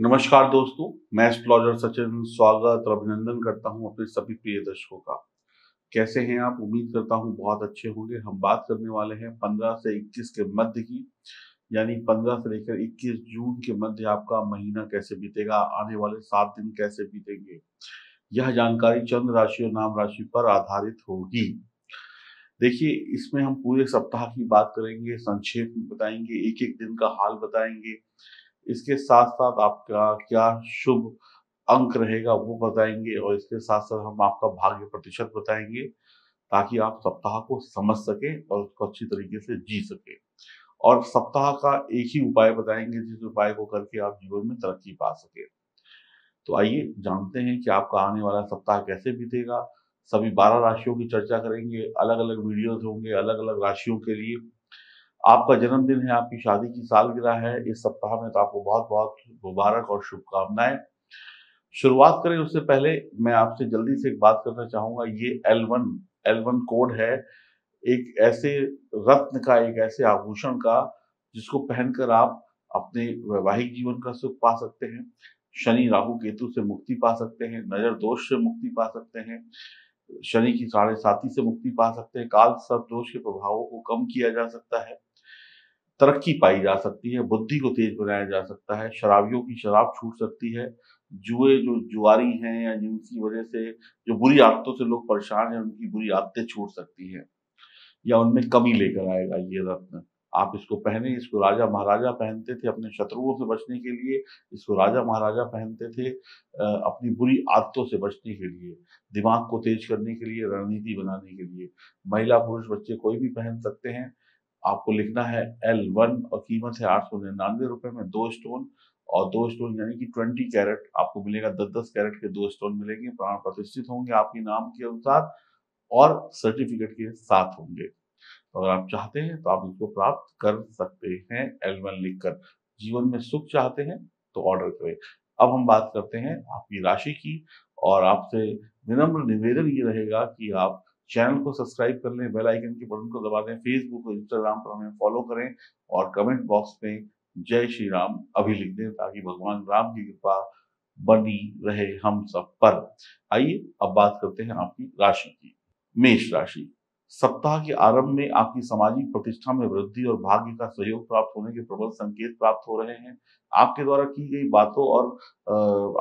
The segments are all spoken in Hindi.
नमस्कार दोस्तों, मैं एस्ट्रोलॉजर सचिन स्वागत और अभिनंदन करता हूँ अपने सभी प्रिय दर्शकों का। कैसे हैं आप? उम्मीद करता हूँ बहुत अच्छे होंगे। हम बात करने वाले हैं 15 से 21 के मध्य की, यानी 15 से लेकर 21 जून के मध्य आपका महीना कैसे बीतेगा, आने वाले सात दिन कैसे बीतेंगे, यह जानकारी चंद्र राशि और नाम राशि पर आधारित होगी। देखिए, इसमें हम पूरे सप्ताह की बात करेंगे, संक्षेप में बताएँगे एक एक दिन का हाल बताएँगे इसके साथ साथ आपका क्या शुभ अंक रहेगा वो बताएँगे और इसके साथ साथ हम आपका भाग्य प्रतिशत बताएँगे ताकि आप सप्ताह को समझ सके और उसको अच्छी तरीके से जी सके। और सप्ताह का एक ही उपाय बताएँगे जिस उपाय को करके आप जीवन में तरक्की पा सके। तो आइए जानते हैं कि आपका आने वाला सप्ताह कैसे बीतेगा। सभी बारह राशियों की चर्चा करेंगे अलग अलग वीडियोज़ होंगे अलग अलग राशियों के लिए। आपका जन्मदिन है, आपकी शादी की सालगिरह है, इस सप्ताह में तो आपको बहुत बहुत मुबारक और शुभकामनाएँ। शुरुआत करें उससे पहले, मैं आपसे जल्दी से एक बात करना चाहूँगा। ये L one L one code है, एक ऐसे रत्न का, एक ऐसे आभूषण का, जिसको पहनकर आप अपने वैवाहिक जीवन का सुख पा सकते हैं, शनि राहु केतु से मुक्ति पा सकते हैं, नज़र दोष से मुक्ति पा सकते हैं, शनि की साढ़े साथी से मुक्ति पा सकते हैं, काल सब दोष के प्रभावों को कम किया जा सकता है। तरक्की पाई जा सकती है, बुद्धि को तेज बनाया जा सकता है, शराबियों की शराब छूट सकती है, जुए जो जुआरी हैं या जिनकी वजह से जो बुरी आदतों से लोग परेशान हैं, उनकी बुरी आदतें छूट सकती हैं, या उनमें कमी लेकर आएगा ये रत्न। आप इसको पहने, इसको राजा महाराजा पहनते थे अपने शत्रुओं से बचने के लिए, इसको राजा महाराजा पहनते थे अपनी बुरी आदतों से बचने के लिए, दिमाग को तेज करने के लिए, रणनीति बनाने के लिए। महिला पुरुष बच्चे कोई भी पहन सकते हैं आपको लिखना है एल वन और कीमत है आठ सौ निन्यानवे रुपए में दो स्टोन और दो स्टोन यानी कि ट्वेंटी कैरेट आपको मिलेगा दस दस कैरेट के दो स्टोन मिलेंगे, प्राण प्रतिष्ठित होंगे आपके नाम के अनुसार और सर्टिफिकेट के साथ होंगे। तो अगर आप चाहते हैं तो आप इसको प्राप्त कर सकते हैं एल वन लिखकर। जीवन में सुख चाहते हैं तो ऑर्डर करें। अब हम बात करते हैं आपकी राशि की और आपसे विनम्र निवेदन ये रहेगा कि आप चैनल को सब्सक्राइब कर लें बेल आइकन के बटन को दबा दें फेसबुक और इंस्टाग्राम पर हमें फॉलो करें और कमेंट बॉक्स में जय श्री राम अभी लिख दें ताकि भगवान राम की कृपा बनी रहे हम सब पर। आइए अब बात करते हैं आपकी राशि की। मेष राशि। सप्ताह के आरंभ में आपकी सामाजिक प्रतिष्ठा में वृद्धि और भाग्य का सहयोग प्राप्त होने के प्रबल संकेत प्राप्त हो रहे हैं। आपके द्वारा की गई बातों और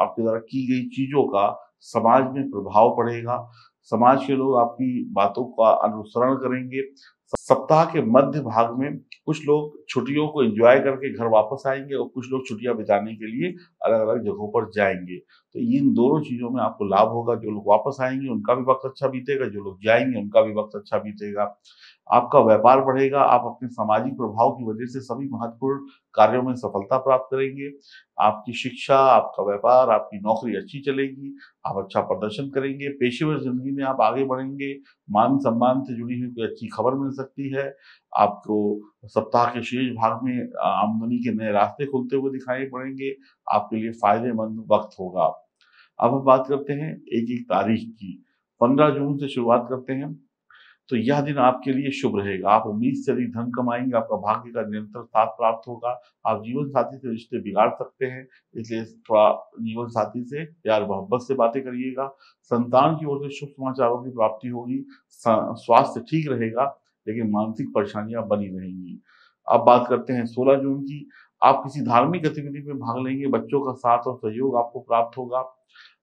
आपके द्वारा की गई चीज़ों का समाज में प्रभाव पड़ेगा। समाज के लोग आपकी बातों का अनुसरण करेंगे। सप्ताह के मध्य भाग में कुछ लोग छुट्टियों को एंजॉय करके घर वापस आएँगे और कुछ लोग छुट्टियाँ बिताने के लिए अलग अलग जगहों पर जाएँगे। तो इन दोनों चीज़ों में आपको लाभ होगा। जो लोग वापस आएँगे, उनका भी वक्त अच्छा बीतेगा। जो लोग जाएँगे, उनका भी वक्त अच्छा बीतेगा। आपका व्यापार बढ़ेगा। आप अपने सामाजिक प्रभाव की वजह से सभी महत्वपूर्ण कार्यों में सफलता प्राप्त करेंगे। आपकी शिक्षा, आपका व्यापार, आपकी नौकरी अच्छी चलेगी। आप अच्छा प्रदर्शन करेंगे। पेशेवर ज़िंदगी में आप आगे बढ़ेंगे। मान सम्मान से जुड़ी हुई कोई अच्छी खबर मिल सकती है। आपको सप्ताह के शेष भाग में आमदनी के नए रास्ते खुलते हुए दिखाई पड़ेंगे। आपके लिए फ़ायदेमंद वक्त होगा। अब हम बात करते हैं एक एक तारीख की। पंद्रह जून से शुरुआत करते हैं। तो यह दिन आपके लिए शुभ रहेगा। आप उम्मीद से अधिक धन कमाएँगे, आपका भाग्य का निरंतर साथ प्राप्त होगा। आप जीवन साथी से रिश्ते बिगाड़ सकते हैं, इसलिए थोड़ा जीवन साथी से प्यार मोहब्बत से बातें करिएगा। संतान की ओर से शुभ समाचारों की प्राप्ति होगी। स्वास्थ्य ठीक रहेगा, लेकिन मानसिक परेशानियाँ बनी रहेंगी। अब बात करते हैं सोलह जून की। आप किसी धार्मिक गतिविधि में भाग लेंगे, बच्चों का साथ और सहयोग आपको प्राप्त होगा,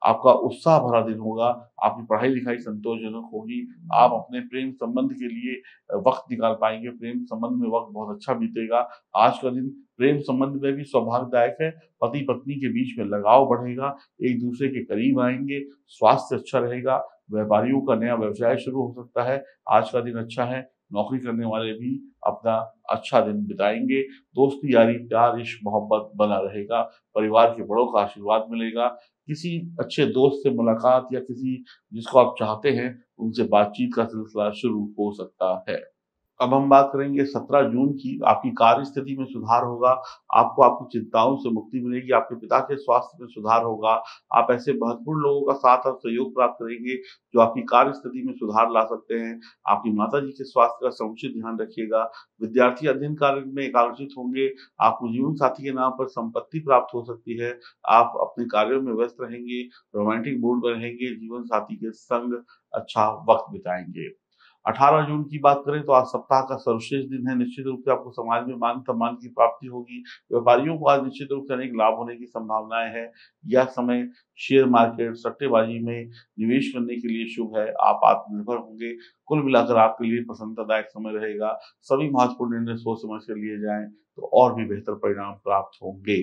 आपका उत्साह भरा दिन होगा, आपकी पढ़ाई लिखाई संतोषजनक होगी, आप अपने प्रेम संबंध के लिए वक्त निकाल पाएँगे, प्रेम संबंध में वक्त बहुत अच्छा बीतेगा। आज का दिन प्रेम संबंध में भी सौभाग्यदायक है पति पत्नी के बीच में लगाव बढ़ेगा एक दूसरे के करीब आएँगे, स्वास्थ्य अच्छा रहेगा, व्यापारियों का नया व्यवसाय शुरू हो सकता है, आज का दिन अच्छा है नौकरी करने वाले भी अपना अच्छा दिन बिताएँगे। दोस्ती यारी, प्यार, इश्क, मोहब्बत बना रहेगा। परिवार के बड़ों का आशीर्वाद मिलेगा। किसी अच्छे दोस्त से मुलाकात या किसी जिसको आप चाहते हैं, उनसे बातचीत का सिलसिला शुरू हो सकता है। अब हम बात करेंगे 17 जून की, आपकी कार्य स्थिति में सुधार होगा, आपको आपकी चिंताओं से मुक्ति मिलेगी, आपके पिता के स्वास्थ्य में सुधार होगा, आप ऐसे महत्वपूर्ण लोगों का साथ और सहयोग प्राप्त करेंगे जो आपकी कार्य स्थिति में सुधार ला सकते हैं। आपकी माता जी के स्वास्थ्य का समुचित ध्यान रखिएगा, विद्यार्थी अध्ययन कार्य में एकाग्रचित होंगे, आपको जीवन साथी के नाम पर संपत्ति प्राप्त हो सकती है, आप अपने कार्यों में व्यस्त रहेंगे, रोमांटिक मूड में रहेंगे जीवन साथी के संग अच्छा वक्त बिताएँगे। 18 जून की बात करें तो आज सप्ताह का सर्वश्रेष्ठ दिन है। निश्चित रूप से आपको समाज में मान सम्मान की प्राप्ति होगी। व्यापारियों को आज निश्चित रूप से अनेक लाभ होने की संभावनाएँ है। यह समय शेयर मार्केट, सट्टेबाजी में निवेश करने के लिए शुभ है। आप आत्मनिर्भर होंगे। कुल मिलाकर आपके लिए पसंददायक समय रहेगा। सभी महत्वपूर्ण निर्णय सोच समझ कर लिए जाए तो और भी बेहतर परिणाम प्राप्त होंगे।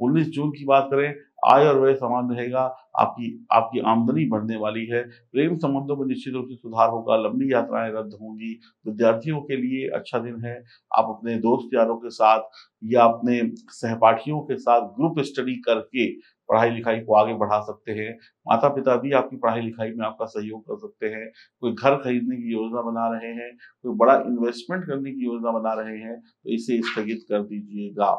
19 जून की बात करें, आय और व्यय समान रहेगा, आपकी आपकी आमदनी बढ़ने वाली है, प्रेम संबंधों में निश्चित रूप से सुधार होगा, लंबी यात्राएँ रद्द होंगी, विद्यार्थियों के लिए अच्छा दिन है, आप अपने दोस्त यारों के साथ या अपने सहपाठियों के साथ ग्रुप स्टडी करके पढ़ाई लिखाई को आगे बढ़ा सकते हैं माता पिता भी आपकी पढ़ाई लिखाई में आपका सहयोग कर सकते हैं, कोई घर खरीदने की योजना बना रहे हैं, कोई बड़ा इन्वेस्टमेंट करने की योजना बना रहे हैं तो इसे स्थगित कर दीजिएगा।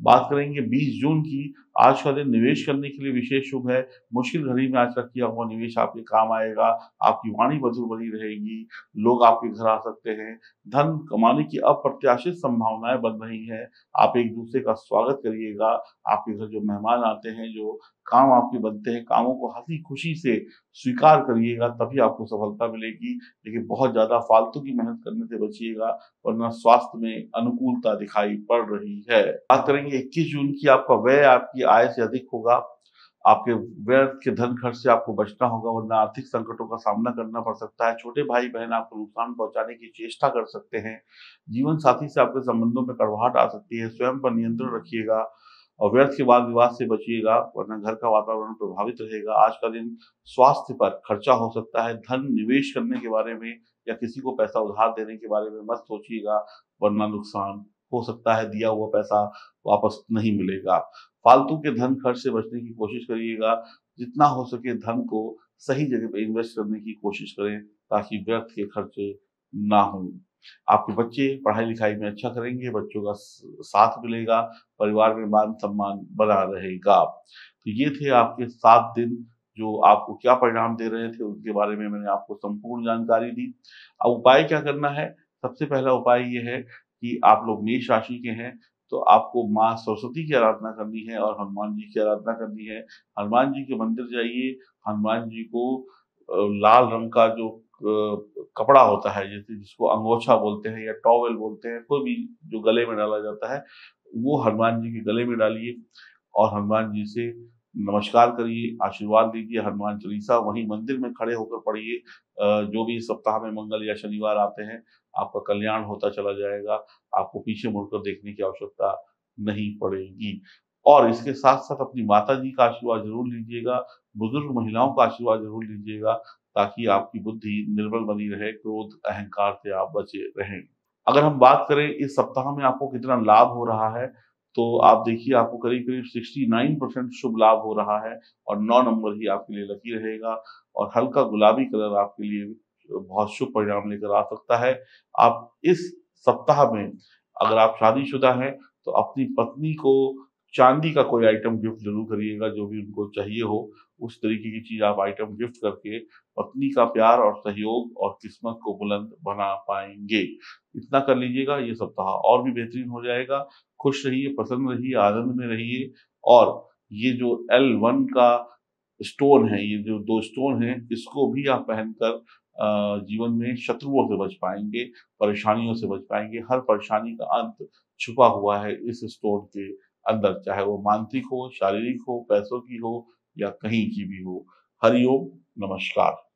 बात करेंगे 20 जून की। आज का दिन निवेश करने के लिए विशेष शुभ है। मुश्किल घड़ी में आज का किया हुआ निवेश आपके काम आएगा, आपकी वाणी मधुर बनी रहेगी, लोग आपके घर आ सकते हैं। धन कमाने की अप्रत्याशित संभावनाएँ बन रही हैं। आप एक दूसरे का स्वागत करिएगा। आपके घर जो मेहमान आते हैं, जो काम आपके बनते हैं, कामों को हँसी खुशी से स्वीकार करिएगा, तभी आपको सफलता मिलेगी। लेकिन बहुत ज़्यादा फालतू की मेहनत करने से बचिएगा, वरना स्वास्थ्य में अनुकूलता दिखाई पड़ रही है। बात करेंगे इक्कीस जून की आपका व्यय आपकी आय से अधिक होगा। आपके व्यर्थ के धन खर्च से आपको बचना होगा, वरना आर्थिक संकटों का सामना करना पड़ सकता है। छोटे भाई बहन आपको नुकसान पहुँचाने की चेष्टा कर सकते हैं। जीवन साथी से आपके संबंधों में कड़वाहट आ सकती है। स्वयं पर नियंत्रण रखिएगा और व्यर्थ के बाद विवाद से बचिएगा, वरना घर का वातावरण प्रभावित रहेगा। आज का दिन स्वास्थ्य पर खर्चा हो सकता है। धन निवेश करने के बारे में या किसी को पैसा उधार देने के बारे में मत सोचिएगा, वरना नुकसान हो सकता है दिया हुआ पैसा वापस नहीं मिलेगा। फालतू के धन खर्च से बचने की कोशिश करिएगा। जितना हो सके धन को सही जगह पे इन्वेस्ट करने की कोशिश करें ताकि व्यर्थ के खर्चे ना हो। आपके बच्चे पढ़ाई लिखाई में अच्छा करेंगे, बच्चों का साथ मिलेगा, परिवार में मान सम्मान बना रहेगा। तो ये थे आपके सात दिन जो आपको क्या परिणाम दे रहे थे, उनके बारे में मैंने आपको संपूर्ण जानकारी दी। अब उपाय क्या करना है? सबसे पहला उपाय ये है कि आप लोग मेष राशि के हैं तो आपको माँ सरस्वती की आराधना करनी है और हनुमान जी की आराधना करनी है। हनुमान जी के मंदिर जाइए, हनुमान जी को लाल रंग का जो कपड़ा होता है, जैसे, जिसको अंगोछा बोलते हैं या टॉवेल बोलते हैं, कोई भी जो गले में डाला जाता है, वो हनुमान जी के गले में डालिए और हनुमान जी से नमस्कार करिए, आशीर्वाद लीजिए हनुमान चालीसा, वहीं मंदिर में खड़े होकर पढ़िए। जो भी सप्ताह में मंगल या शनिवार आते हैं, आपका कल्याण होता चला जाएगा, आपको पीछे मुड़कर देखने की आवश्यकता नहीं पड़ेगी। और इसके साथ साथ अपनी माता जी का आशीर्वाद ज़रूर लीजिएगा, बुज़ुर्ग महिलाओं का आशीर्वाद ज़रूर लीजिएगा, ताकि आपकी बुद्धि निर्बल बनी रहे, क्रोध, अहंकार से आप बचे रहें। अगर हम बात करें, इस सप्ताह में आपको कितना लाभ हो रहा है तो आप देखिए, आपको करीब करीब 69 परसेंट शुभ लाभ हो रहा है और नौ नंबर ही आपके लिए लकी रहेगा और हल्का गुलाबी कलर आपके लिए बहुत शुभ परिणाम लेकर आ सकता है। आप इस सप्ताह में अगर आप शादीशुदा हैं तो अपनी पत्नी को चांदी का कोई आइटम गिफ्ट ज़रूर करिएगा, जो भी उनको चाहिए हो, उस तरीके की चीज़ आप आइटम गिफ्ट करके पत्नी का प्यार और सहयोग और किस्मत को बुलंद बना पाएँगे। इतना कर लीजिएगा, ये सप्ताह और भी बेहतरीन हो जाएगा। खुश रहिए, प्रसन्न रहिए, आनंद में रहिए और ये जो एल वन का स्टोन है, ये जो दो स्टोन है, इसको भी आप पहनकर जीवन में शत्रुओं से बच पाएँगे, परेशानियों से बच पाएँगे। हर परेशानी का अंत छुपा हुआ है इस स्टोन के अंदर, चाहे वो मानसिक हो, शारीरिक हो, पैसों की हो या कहीं की भी हो। हरिओम, नमस्कार।